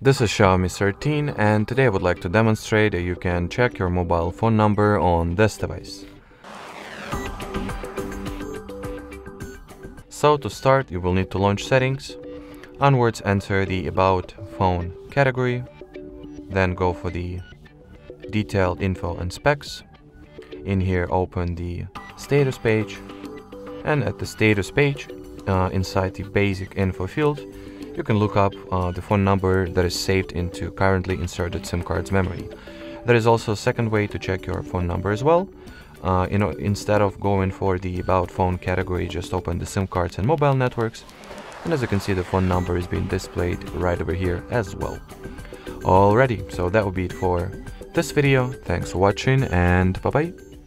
This is Xiaomi 13 and today I would like to demonstrate that you can check your mobile phone number on this device. So to start you will need to launch settings, onwards enter the about phone category, then go for the detailed info and specs. In here open the status page and at the status page uh, inside the basic info field you can look up uh, the phone number that is saved into currently inserted SIM card's memory. There is also a second way to check your phone number as well. Uh, you know, instead of going for the about phone category, just open the SIM cards and mobile networks. And as you can see, the phone number is being displayed right over here as well. Alrighty, so that will be it for this video. Thanks for watching and bye bye.